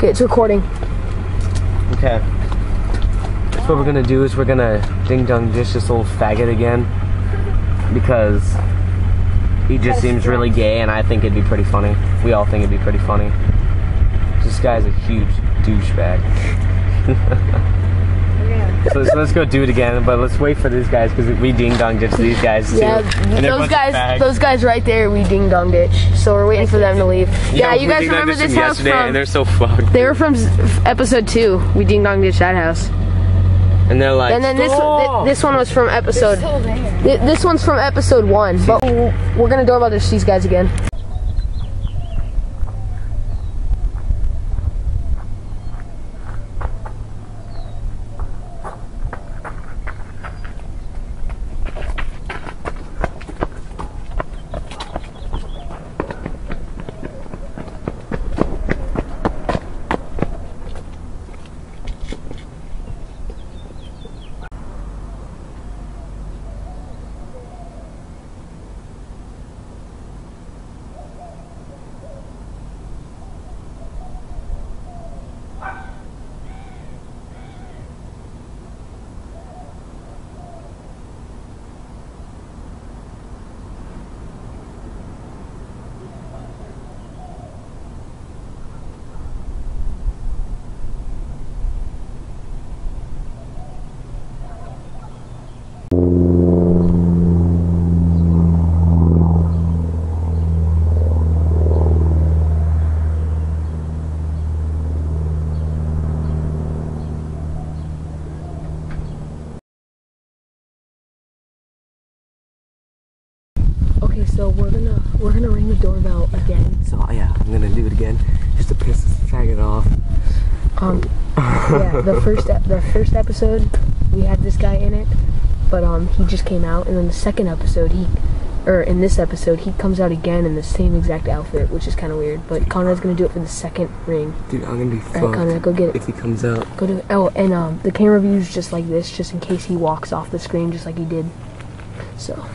Okay, it's recording. Okay. So what we're gonna do is we're gonna ding dong ditch this old faggot again because he just seems really gay, and I think it'd be pretty funny. We all think it'd be pretty funny. This guy's a huge douchebag. so, so let's go do it again, but let's wait for these guys because we ding dong ditch these guys too. Yeah, And they're a those guys, those guys right there, we ding dong ditch. So we're waiting for them to leave. Yeah, you guys remember this house from? and they're so fucked. They were from episode two. We ding dong ditched that house. And they're like, And then this "Stop!" thi- this one was from episode. thi- This one's from episode one. But we're gonna doorbell ditch these guys again. Okay, so we're gonna we're gonna ring the doorbell again. So yeah, I'm gonna do it again just to piss faggot off. Um, yeah, the first the first episode we had this guy in it, but um he just came out, and then the second episode he, or in this episode he comes out again in the same exact outfit, which is kind of weird. But Conrad's gonna do it for the second ring. Dude, I'm gonna be All right, fucked Conrad, go get it. if he comes out. Go to oh, and um the camera view's just like this, just in case he walks off the screen, just like he did. So.